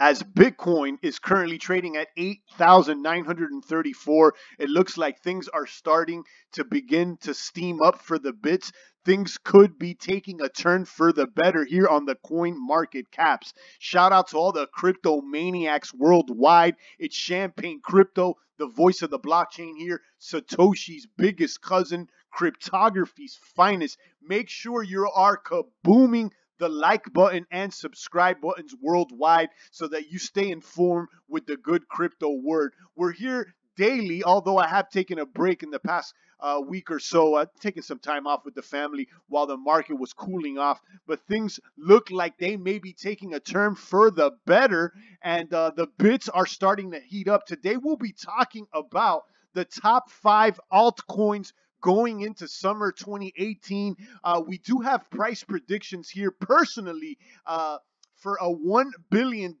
as Bitcoin is currently trading at 8,934. It looks like things are starting to begin to steam up for the bits. Things could be taking a turn for the better here on the coin market caps. Shout out to all the crypto maniacs worldwide. It's Champagne Crypto, the voice of the blockchain here, Satoshi's biggest cousin, cryptography's finest. Make sure you are kabooming the like button and subscribe buttons worldwide so that you stay informed with the good crypto word. We're here daily, although I have taken a break in the past uh, week or so, taking some time off with the family while the market was cooling off. But things look like they may be taking a turn for the better, and uh, the bits are starting to heat up. Today, we'll be talking about the top five altcoins going into summer 2018. Uh, we do have price predictions here personally. Uh, for a $1 billion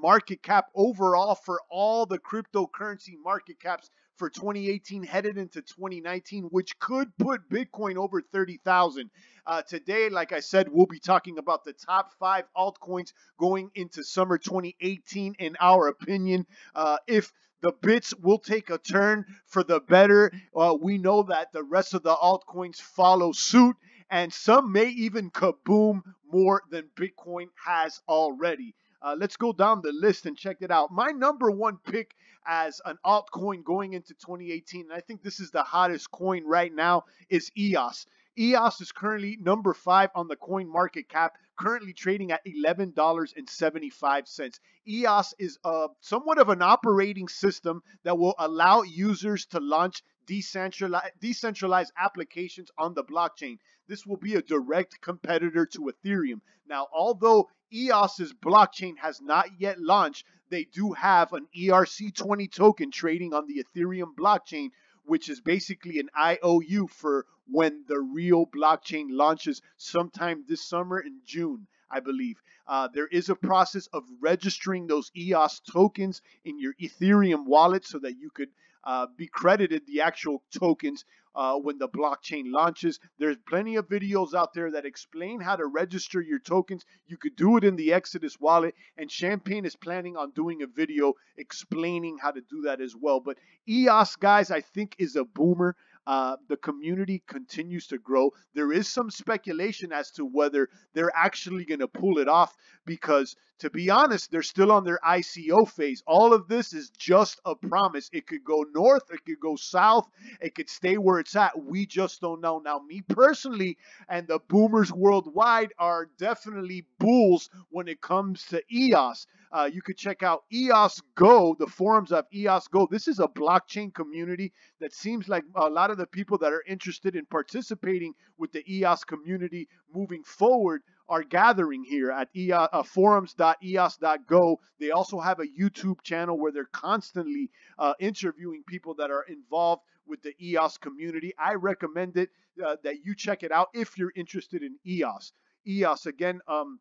market cap overall for all the cryptocurrency market caps for 2018 headed into 2019, which could put Bitcoin over 30,000. Uh, today, like I said, we'll be talking about the top five altcoins going into summer 2018, in our opinion. Uh, if the bits will take a turn for the better. Uh, we know that the rest of the altcoins follow suit, and some may even kaboom more than Bitcoin has already. Uh, let's go down the list and check it out. My number one pick as an altcoin going into 2018, and I think this is the hottest coin right now, is EOS. EOS is currently number five on the coin market cap, currently trading at $11.75. EOS is a, somewhat of an operating system that will allow users to launch decentralized, decentralized applications on the blockchain. This will be a direct competitor to Ethereum. Now, although EOS's blockchain has not yet launched, they do have an ERC20 token trading on the Ethereum blockchain, which is basically an IOU for when the real blockchain launches sometime this summer in June. I believe. Uh, there is a process of registering those EOS tokens in your Ethereum wallet so that you could uh, be credited the actual tokens uh, when the blockchain launches. There's plenty of videos out there that explain how to register your tokens. You could do it in the Exodus wallet, and Champagne is planning on doing a video explaining how to do that as well. But EOS, guys, I think is a boomer. Uh, the community continues to grow. There is some speculation as to whether they're actually going to pull it off because, to be honest, they're still on their ICO phase. All of this is just a promise. It could go north, it could go south, it could stay where it's at. We just don't know. Now, me personally and the boomers worldwide are definitely bulls when it comes to EOS. Uh, you could check out EOS Go, the forums of EOS Go. This is a blockchain community that seems like a lot of the people that are interested in participating with the EOS community moving forward are gathering here at EOS, uh, forums.eos.go. They also have a YouTube channel where they're constantly uh, interviewing people that are involved with the EOS community. I recommend it uh, that you check it out if you're interested in EOS. EOS again, um,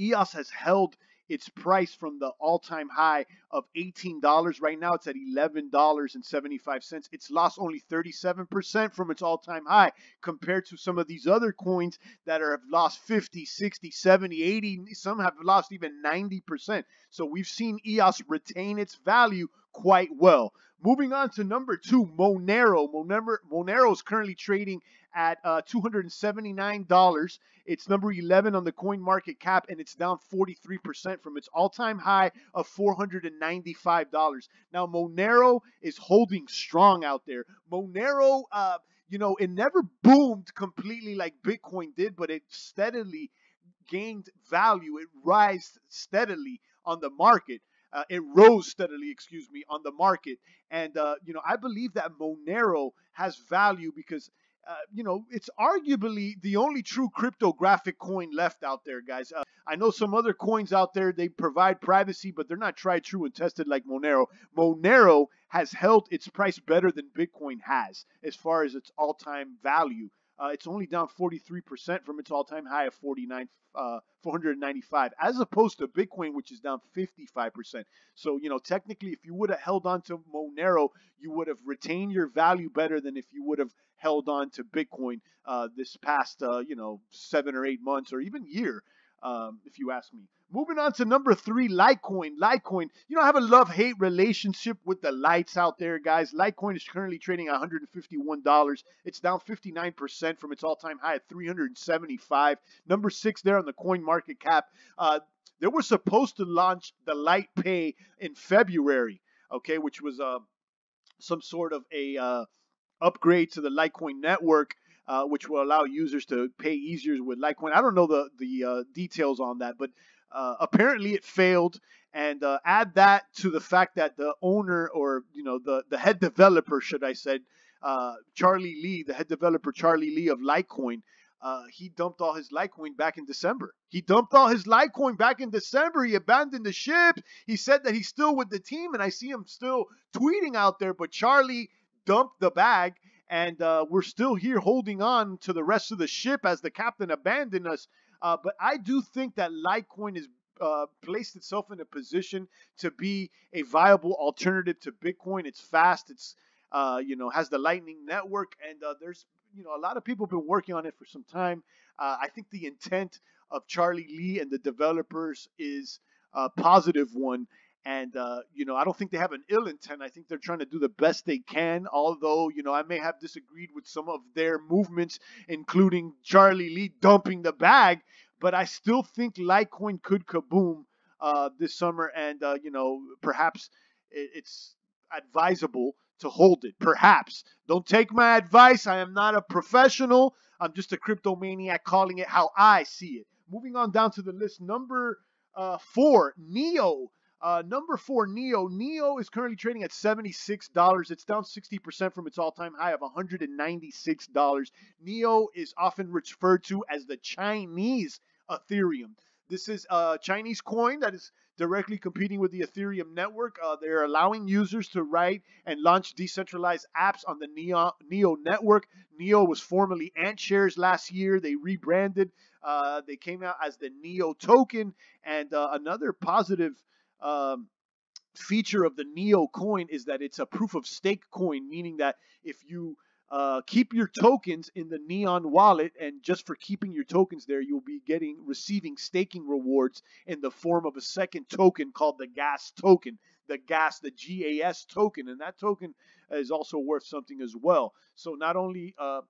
EOS has held its price from the all-time high of $18. Right now it's at $11.75. It's lost only 37% from its all-time high compared to some of these other coins that are, have lost 50, 60, 70, 80, some have lost even 90%. So we've seen EOS retain its value quite well. Moving on to number two, Monero. Monero, Monero is currently trading at uh, $279. It's number 11 on the coin market cap, and it's down 43% from its all time high of $495. Now, Monero is holding strong out there. Monero, uh, you know, it never boomed completely like Bitcoin did, but it steadily gained value. It rised steadily on the market. Uh, it rose steadily, excuse me, on the market. And, uh, you know, I believe that Monero has value because, uh, you know, it's arguably the only true cryptographic coin left out there, guys. Uh, I know some other coins out there, they provide privacy, but they're not tried, true, and tested like Monero. Monero has held its price better than Bitcoin has as far as its all time value. Uh, it's only down 43% from its all-time high of 49, uh, 495, as opposed to Bitcoin, which is down 55%. So, you know, technically, if you would have held on to Monero, you would have retained your value better than if you would have held on to Bitcoin uh, this past, uh, you know, seven or eight months or even year. Um, if you ask me. Moving on to number three, Litecoin. Litecoin, you know, I have a love hate relationship with the lights out there, guys. Litecoin is currently trading at $151. It's down 59% from its all time high at 375 Number six there on the coin market cap. Uh, they were supposed to launch the LitePay in February, okay, which was uh, some sort of a uh, upgrade to the Litecoin network. Uh, which will allow users to pay easier with Litecoin. I don't know the the uh, details on that, but uh, apparently, it failed. And uh, add that to the fact that the owner, or you know, the the head developer, should I said, uh, Charlie Lee, the head developer Charlie Lee of Litecoin, uh, he dumped all his Litecoin back in December. He dumped all his Litecoin back in December. He abandoned the ship. He said that he's still with the team, and I see him still tweeting out there. But Charlie dumped the bag, and uh, we're still here holding on to the rest of the ship as the captain abandoned us. Uh, but I do think that Litecoin has uh, placed itself in a position to be a viable alternative to Bitcoin. It's fast. It's uh, you know has the Lightning Network, and uh, there's you know a lot of people have been working on it for some time. Uh, I think the intent of Charlie Lee and the developers is a positive one. And, uh, you know, I don't think they have an ill intent. I think they're trying to do the best they can. Although, you know, I may have disagreed with some of their movements, including Charlie Lee dumping the bag. But I still think Litecoin could kaboom uh, this summer. And, uh, you know, perhaps it's advisable to hold it. Perhaps. Don't take my advice. I am not a professional. I'm just a cryptomaniac calling it how I see it. Moving on down to the list, number uh, four, Neo. Uh, number four, Neo. Neo is currently trading at $76. It's down 60% from its all time high of $196. Neo is often referred to as the Chinese Ethereum. This is a Chinese coin that is directly competing with the Ethereum network. Uh, they're allowing users to write and launch decentralized apps on the Neo, Neo network. Neo was formerly AntShares last year. They rebranded. Uh, they came out as the Neo token. And uh, another positive um, feature of the Neo coin is that it's a proof of stake coin, meaning that if you uh, keep your tokens in the Neon wallet, and just for keeping your tokens there, you'll be getting receiving staking rewards in the form of a second token called the Gas token. The Gas, the GAS token, and that token is also worth something as well. So not only uh,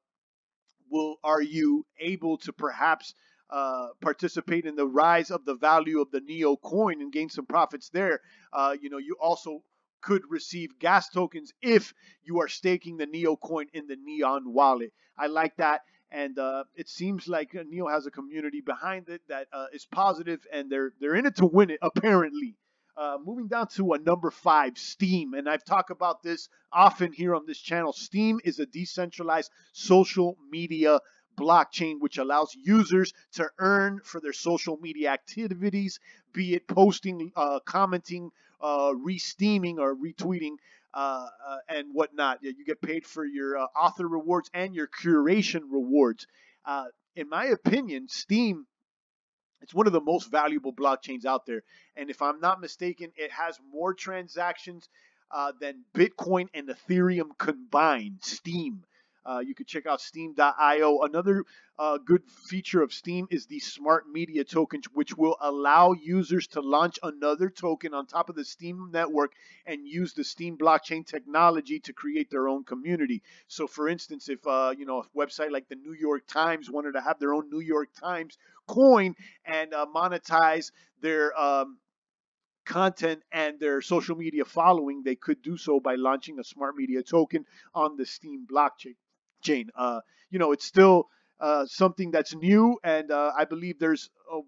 will are you able to perhaps uh, participate in the rise of the value of the Neo coin and gain some profits there. Uh, you know, you also could receive gas tokens if you are staking the Neo coin in the Neon wallet. I like that. And uh, it seems like Neo has a community behind it that uh, is positive, and they're they're in it to win it. Apparently, uh, moving down to a number five, Steem. And I've talked about this often here on this channel. Steem is a decentralized social media blockchain, which allows users to earn for their social media activities, be it posting, uh, commenting, uh, re-steeming or retweeting, uh, uh and whatnot. You get paid for your uh, author rewards and your curation rewards. Uh, in my opinion, Steem it's one of the most valuable blockchains out there. And if I'm not mistaken, it has more transactions uh, than Bitcoin and Ethereum combined. Steem. Uh, you could check out steem.io. Another uh, good feature of Steem is the smart media tokens, which will allow users to launch another token on top of the Steem network and use the Steem blockchain technology to create their own community. So, for instance, if uh, you know a website like the New York Times wanted to have their own New York Times coin and uh, monetize their um, content and their social media following, they could do so by launching a smart media token on the Steem blockchain. Jane. Uh, you know, it's still uh, something that's new, and uh, I believe there's a,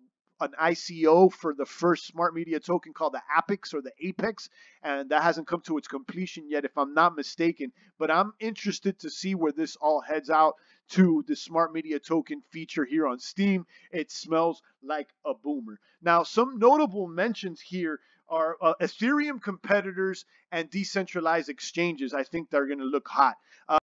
an ICO for the first smart media token called the Apex or the Apex, and that hasn't come to its completion yet, if I'm not mistaken. But I'm interested to see where this all heads out to the smart media token feature here on Steem. It smells like a boomer. Now, some notable mentions here are uh, Ethereum competitors and decentralized exchanges. I think they're going to look hot. Uh,